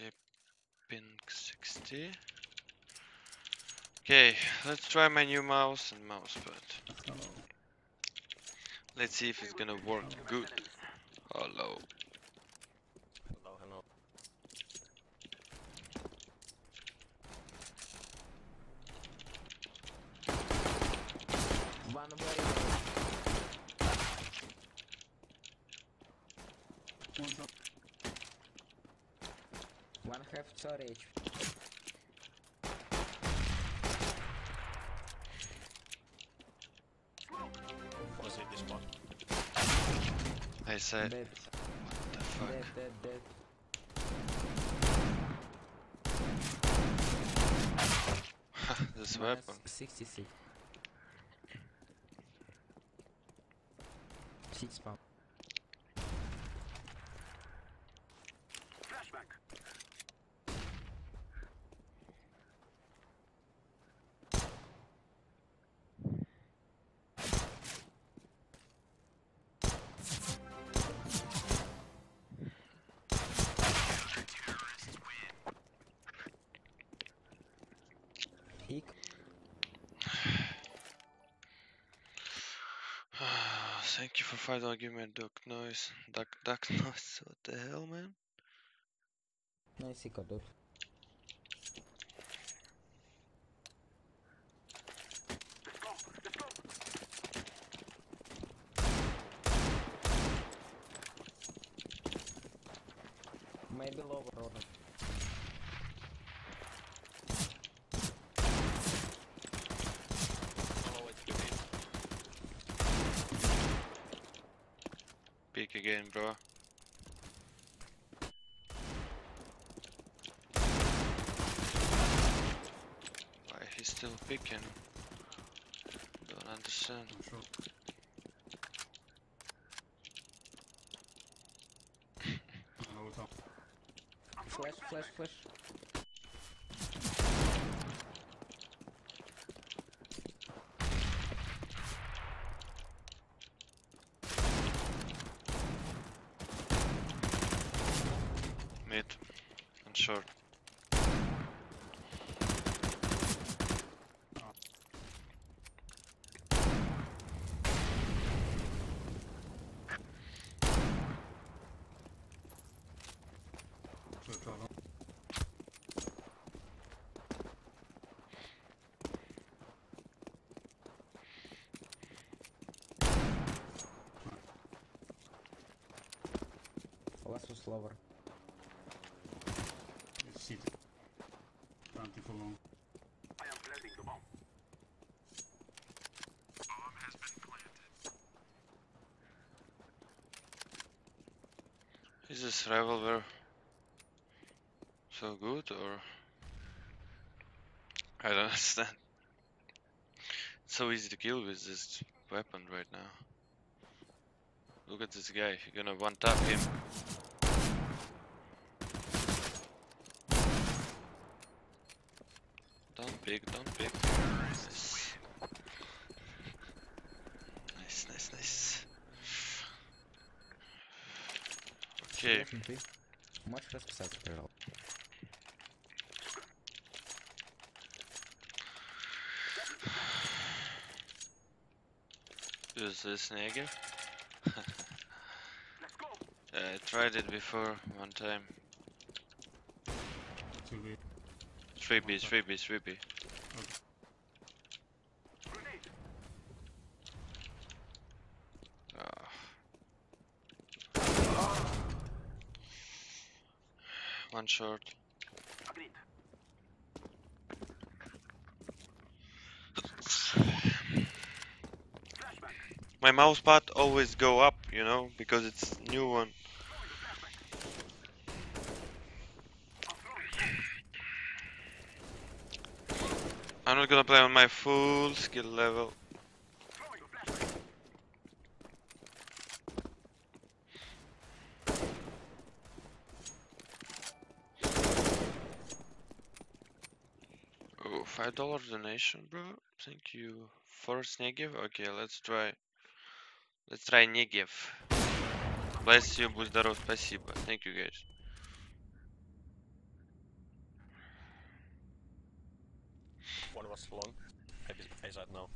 Okay, ping 60. Okay, let's try my new mouse and mousepad. Oh. Let's see if it's gonna work good. Hello. Hello, hello. One very low. One top. One have storage. Wanna this? I said, Dead, what the fuck? dead, dead, dead. this Minus weapon. 66. Six pump. Thank you for five dollar. Me a duck noise. Duck, duck noise. What the hell, man? Nice Icodor. Maybe lower order. Follow it, you need. Peek again, bro. Why he's still picking? Don't understand. I'm short. Lower top. Flash, flash, flash. Mid and short. Short top. Last was lower. It's city. Planting for long. Is this revolver so good or I don't understand. It's so easy to kill with this weapon right now. Look at this guy, you're gonna one tap him. Don't pick, don't pick. Nice. Nice, nice, nice. Okay. Definitely. Можешь расписаться, пожалуйста? Use this Negev. Yeah, I tried it before one time. Two B. 3B, 3B, 3B. Ah. One short. My mouse pad always go up, you know, because it's new one. not gonna play on my full skill level. Oh, five dollar donation, bro. Thank you. First Negev? Okay, let's try. Let's try Negev. Bless you, будь здоров, спасибо. Thank you, guys. One was long. Maybe A side now.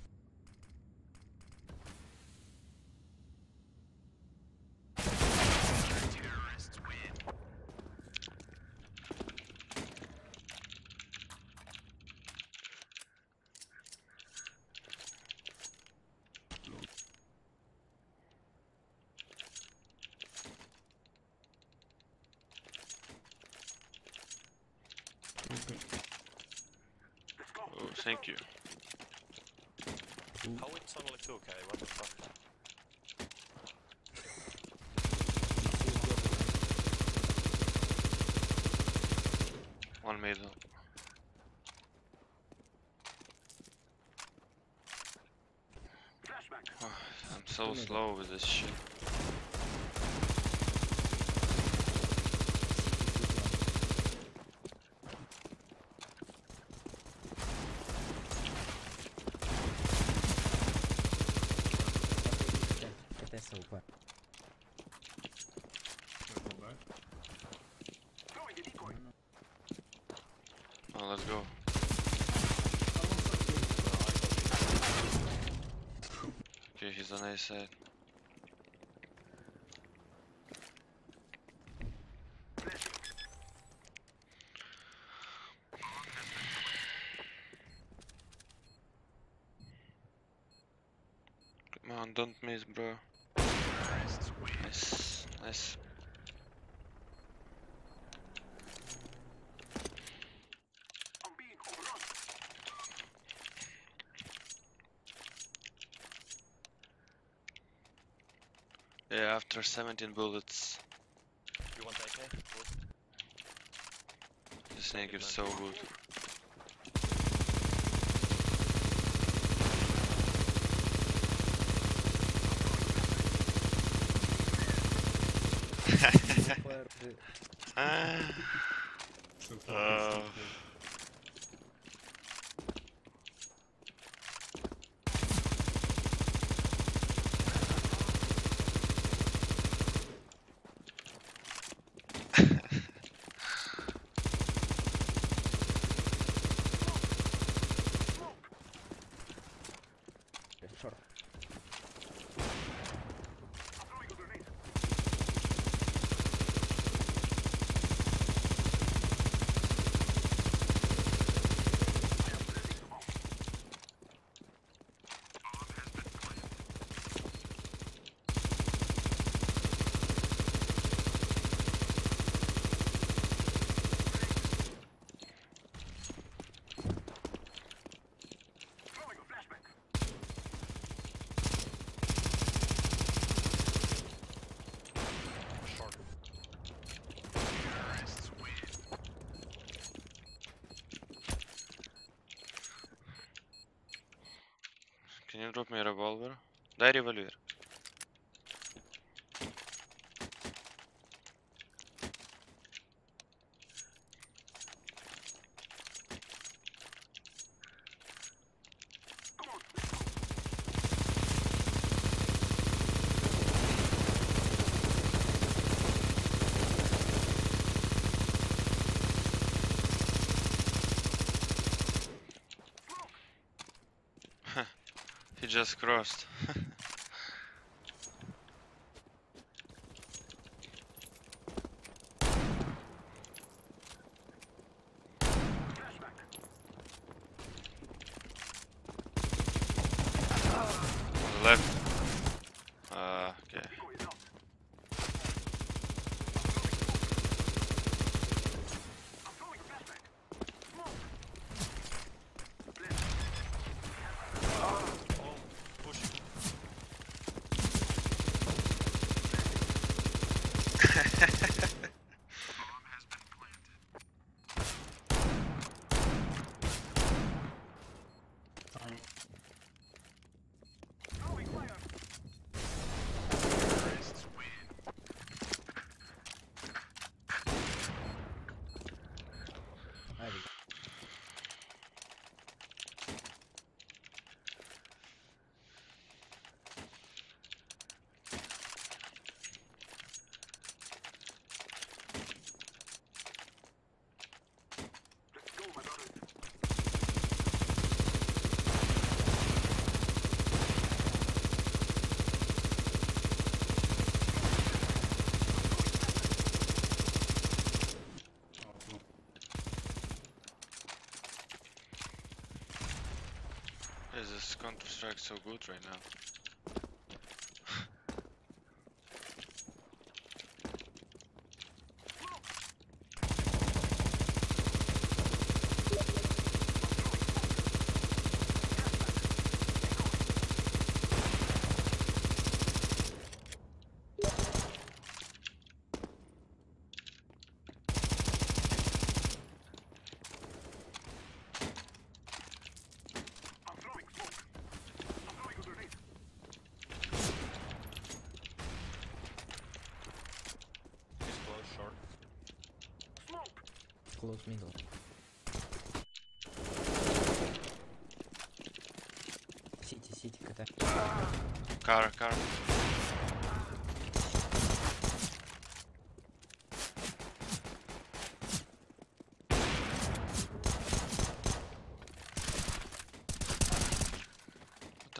Okay. Oh, thank you. How it's only 2k? What the fuck? One middle. Oh, I'm so slow with this shit. A side. Come on, don't miss, bro. Nice, nice. Yeah, after 17 bullets, You want AK? Good. the snake is so good. Ah, So Uh. Не дроп мне револьвер. Дай револьвер. Just crossed. Left. Uh, okay. Oh, push. Time. Is Counter Strike so good right now?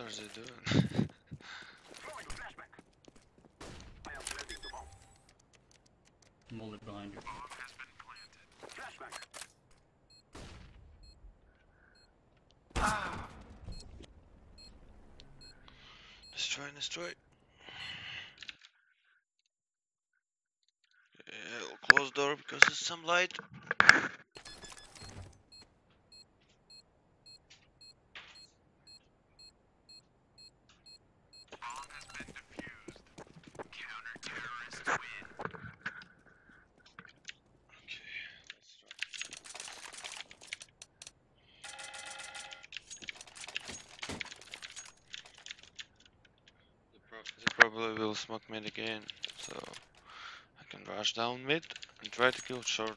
Are they doing? Molly behind you. Destroy, destroy. Yeah, I'll close door because there's some light. Okay, let's try. They, pro they probably will smoke mid again, so I can rush down mid and try to kill short.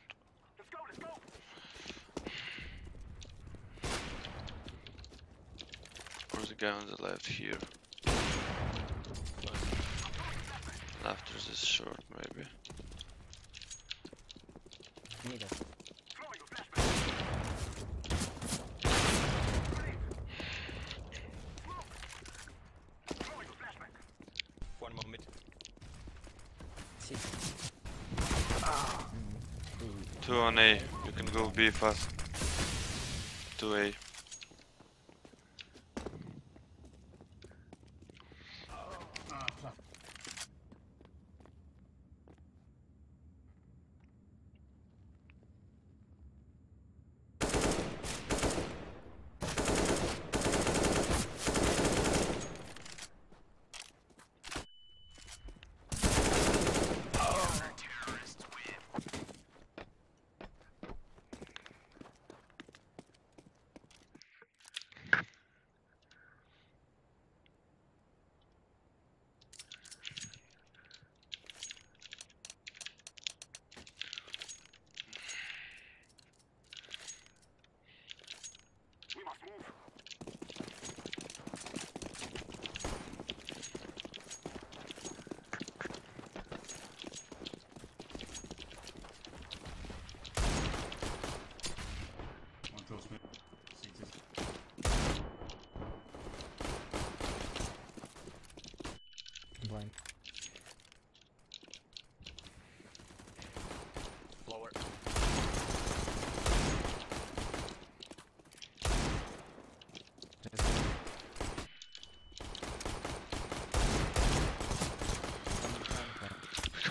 Or the guy on the left here. After this short, maybe. Two on A. You can go B fast. Two A.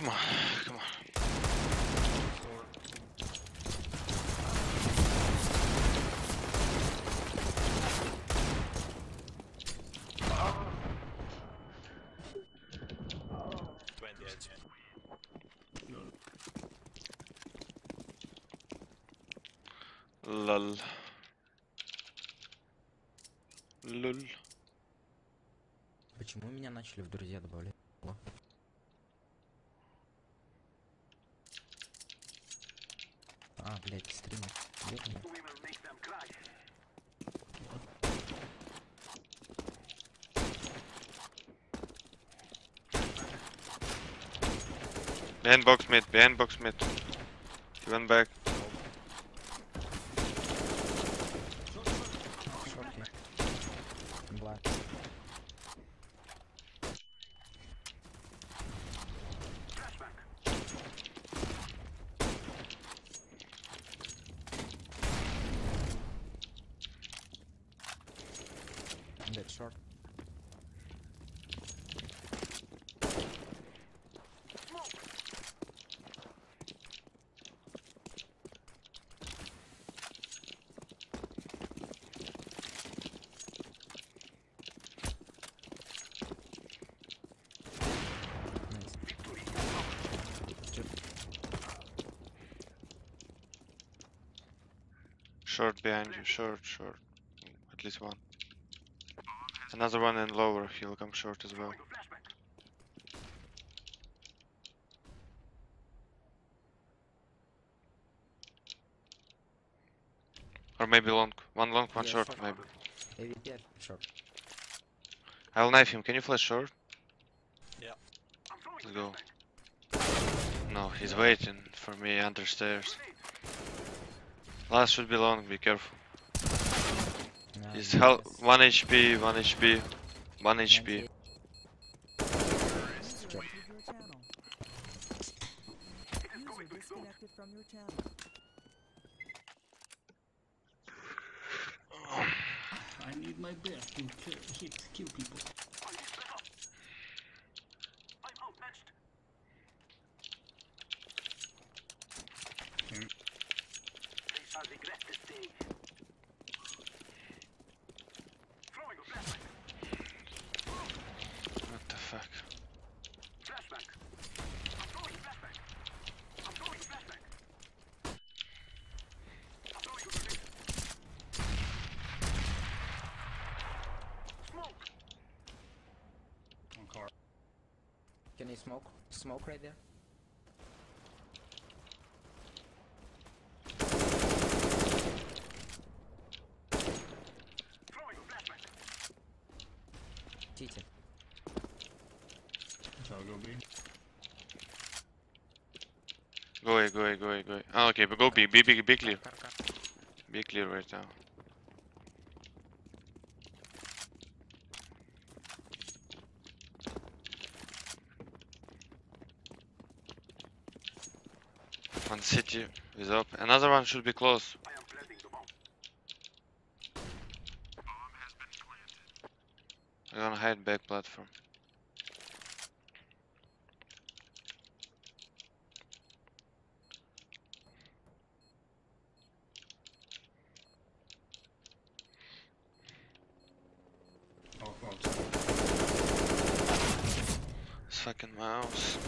Come on, come on. Lol. Lol. Почему меня начали в друзья добавлять? А, блядь, стример. Верно? Behind box mid, behind box mid. He went back. Short behind short, short. At least one. Another one in lower, he'll come short as well. Or maybe long. One long, one Yeah, short, short. maybe. AVP short. I'll knife him. Can you flash short? Yeah. Let's go. No, he's waiting for me under stairs. Last should be long, be careful. Entered your channel. User disconnected from your channel. I need my best to kill, hit, kill people. Okay. What the fuck? One car. Can you smoke? Smoke right there? TT. Shall I go B? Go away, go away, go away, go away. Ah, okay, but go B, B, B, B clear. Car, car. Be clear right now. City is up. Another one should be close. I'm gonna hide back platform. Fucking mouse.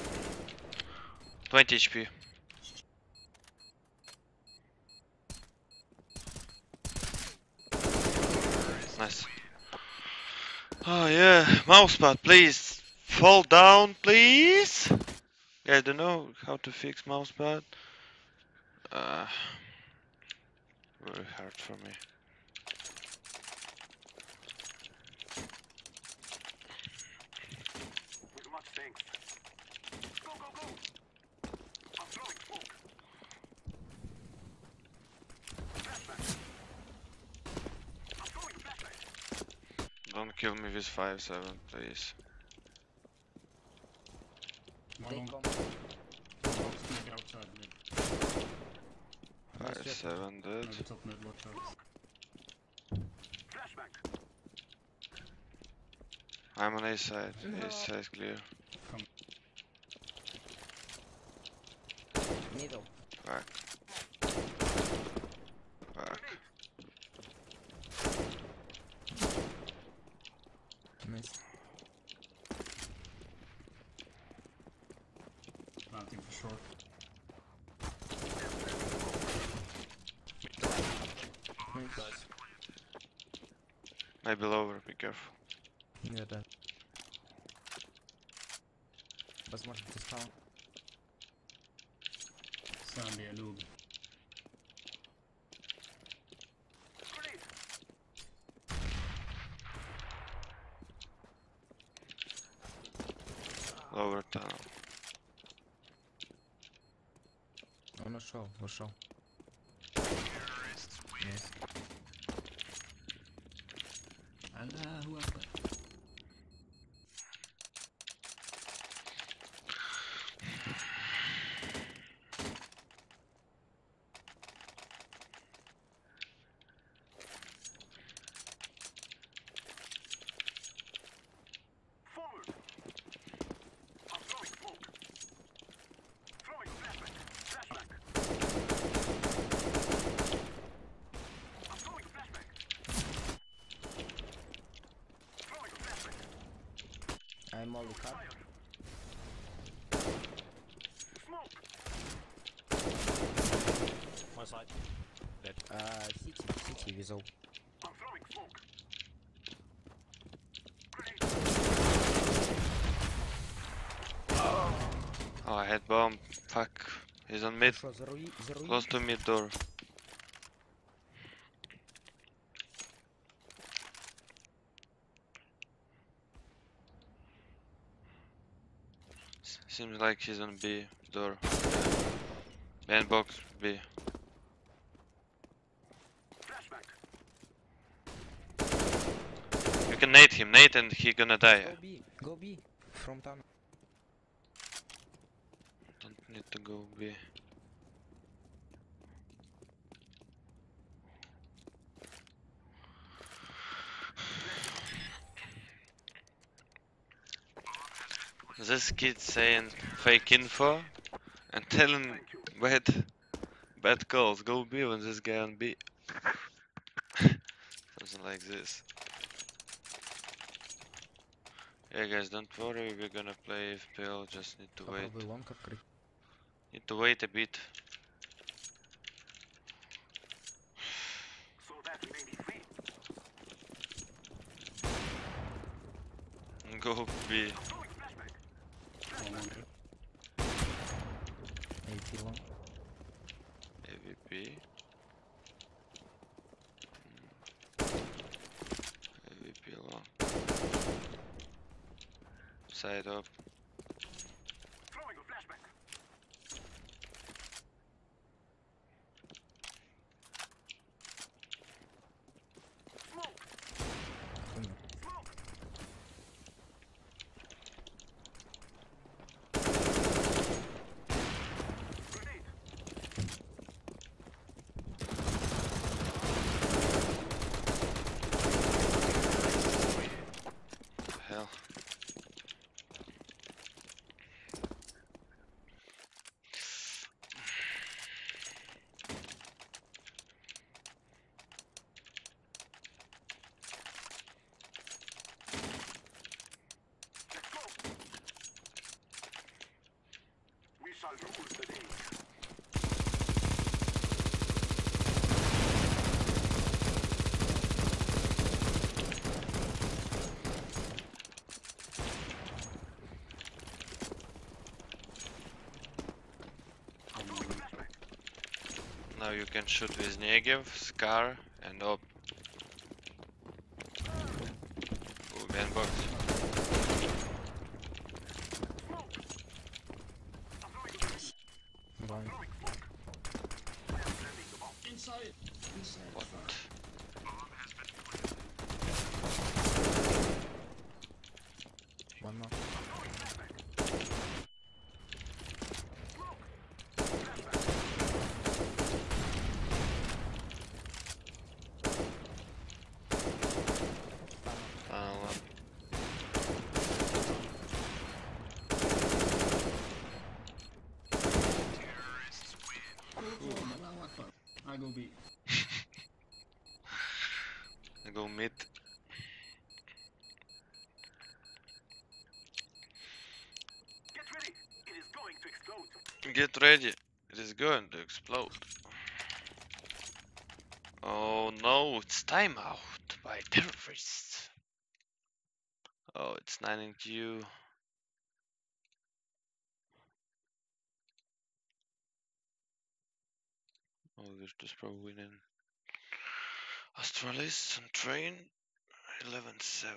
20 HP. Nice. Oh yeah, mousepad, please fall down, please. Yeah, I don't know how to fix mousepad. Uh, very hard for me. Don't kill me with 5-7, please. One They long, come. long sneak outside mid. 5-7 dead. Maybe top mid, watch out. I'm on A side. A side clear. Middle. Fuck. Fuck. Nice. Planting for short. Nice. Nice. Maybe lower, be careful. Yeah, да. Возможно, ты спал. Sandy and noob. Lower tunnel. Он ушел, ушел. the top. One side. Dead. Uh, city, city visual. I'm throwing smoke. Oh, I had bomb. Fuck. He's on mid. Close to mid door. Like he's on B door. Behind box B. You can nade him, nade and he gonna die. Go B, go B. From tunnel. Don't need to go B. this kid saying fake info and telling bad bad calls. Go B when this guy on B. Something like this. Yeah guys, don't worry, we're gonna play FPL, just need to wait. Need to wait a bit. Now you can shoot with Negev, Scar, and Op. Ooh, behind box. Blind. Inside. Inside. What? One more. Uh, Go for Allahu Akbar. I go B. I go mid. Get ready. It is going to explode. Oh no, it's timeout by terrorists. Oh, it's 9 in Q. Oh, there's just probably winning. Astralis and Train 11 7.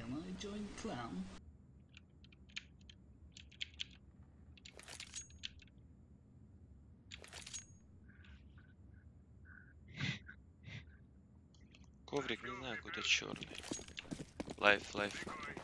Can I join clan? Коврик не знаю, куда черный. Life, life.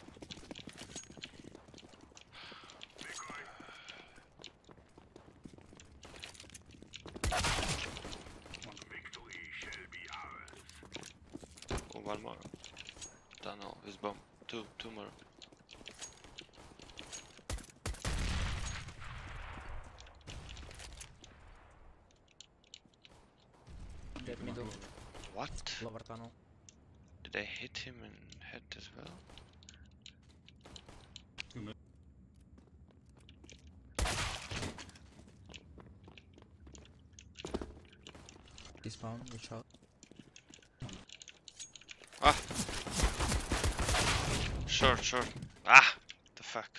Middle. What? Lower tunnel. Did I hit him in head as well? Despawn, watch out. Short, short. Ah! The fuck.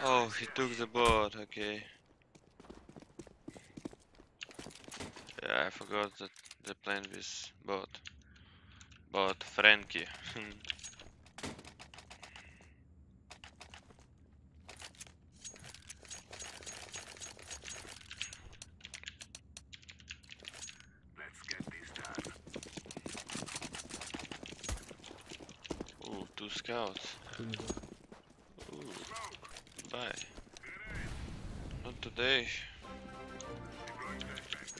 Oh, he took the boat, okay. Yeah, I forgot that they playing with bot. Bot Frankie. Ooh, two scouts. Two middle. Ooh, bye. Today.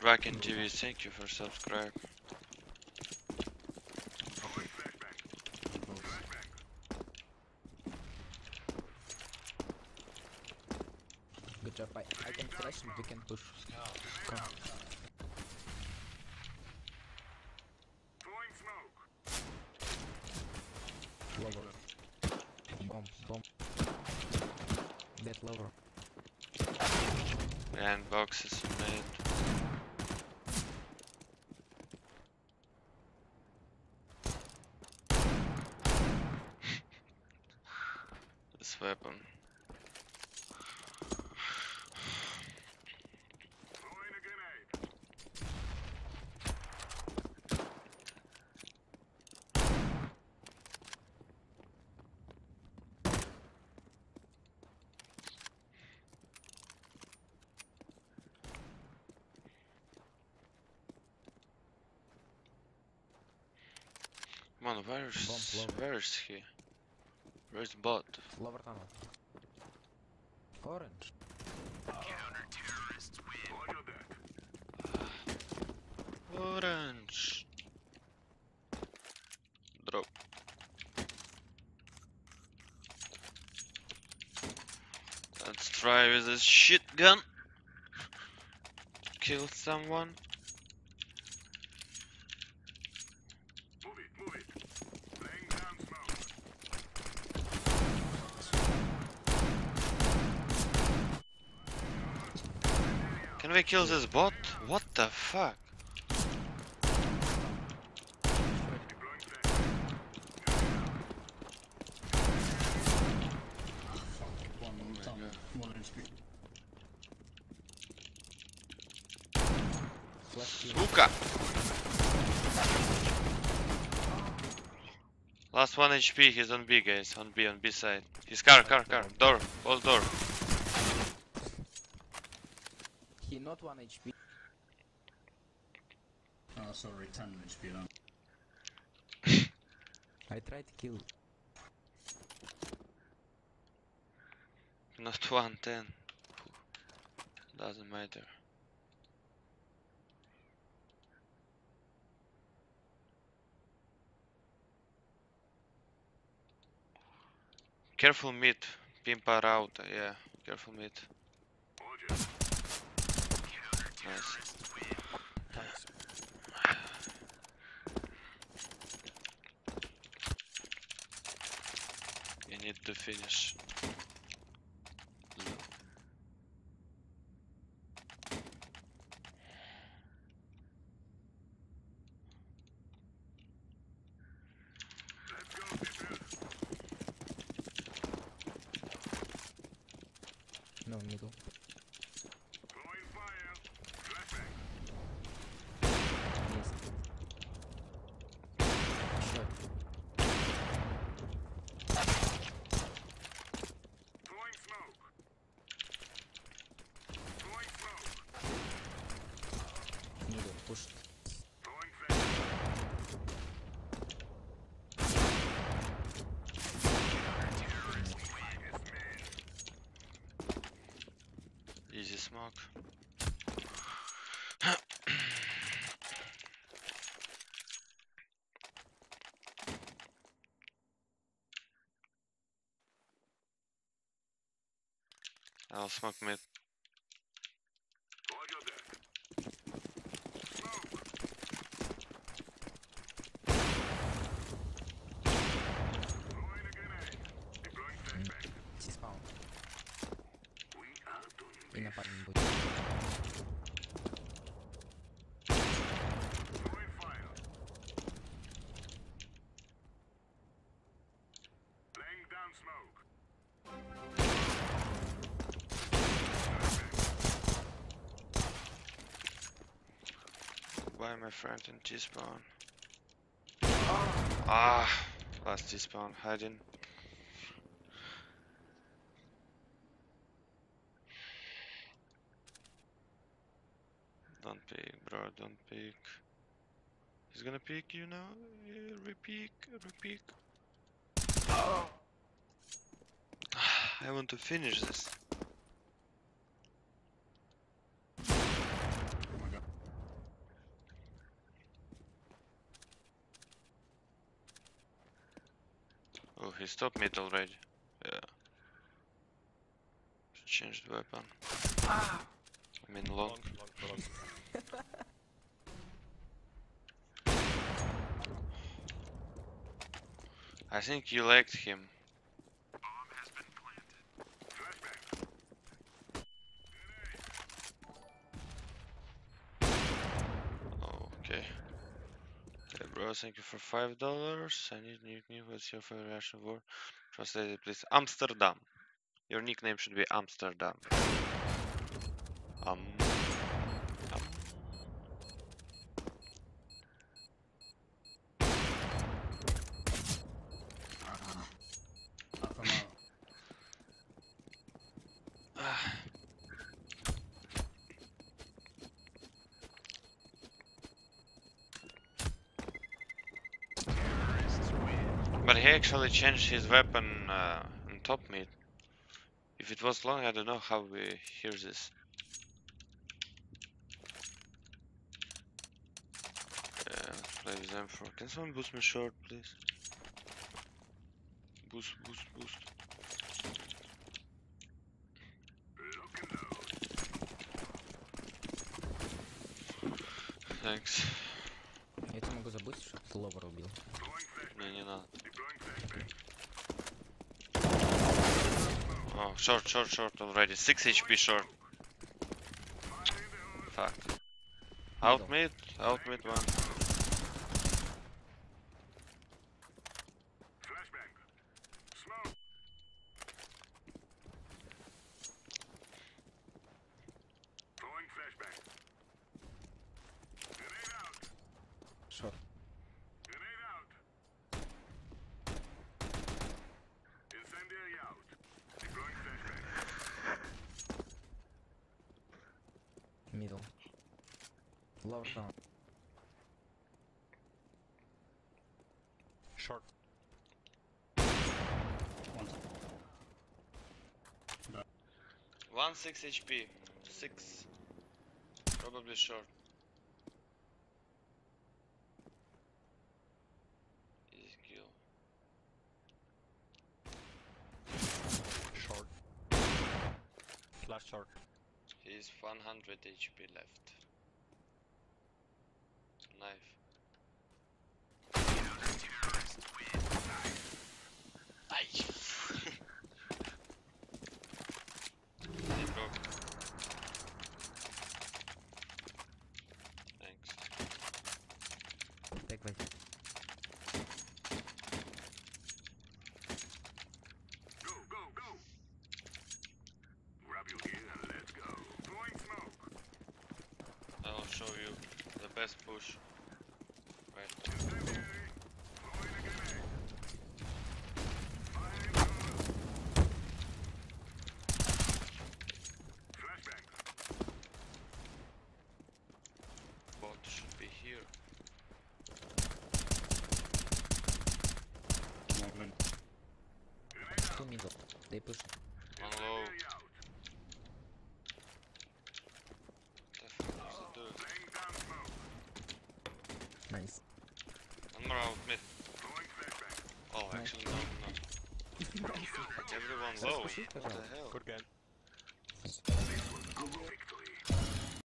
Dragon TV, thank you for subscribe. Good job. I, I can flash we can push. Come. Lower. Bomb, bomb. Dead lower. And boxes made. this weapon. Man, where's where's he? Where's bot? Lower tunnel. Orange. Orange. Drop. Let's try with this shit gun. Kill someone. kill this bot? What the fuck? One my tunnel, God. one HP. Flash kill. Сука! Last one HP, he's on B guys, on B, on B side. He's car, car, car, door, close door. Not 1 HP. Oh, sorry, 10 HP now. I tried to kill. Not 110. Doesn't matter. Careful mid, pimpa out, yeah, careful mid. Nice. You need to finish. No, middle. Missed. Shot. Smoke. I'll smoke mid. Си Why my friend in T-spawn? Ah, last T-spawn hiding. Don't peek, bro, don't peek. He's gonna peek you now. Yeah, repeat, repeat. I want to finish this. He stopped mid already. Yeah. Changed weapon. I mean long. Long, long, long. I think you liked him. Oh, okay. Thank you for five dollars. I need new new. What's your favorite Russian word? Translate it, please. Amsterdam. Your nickname should be Amsterdam. Um. Actually changed his weapon uh, on top mid. If it was long, I don't know how we hear this. Yeah, play with them for. Can someone boost me short, please? Boost, boost, boost. Short, short, short already. 6 HP short. Fuck. Out mid, out mid one. Lower. Short. One. One 6 HP. 6. Probably short. Short. Last short. He's 100 HP left. Push. Right. Bot should be here. One. Two middle. They push. Actually, no, no. nice. Everyone Let's low. push it, What the no? hell?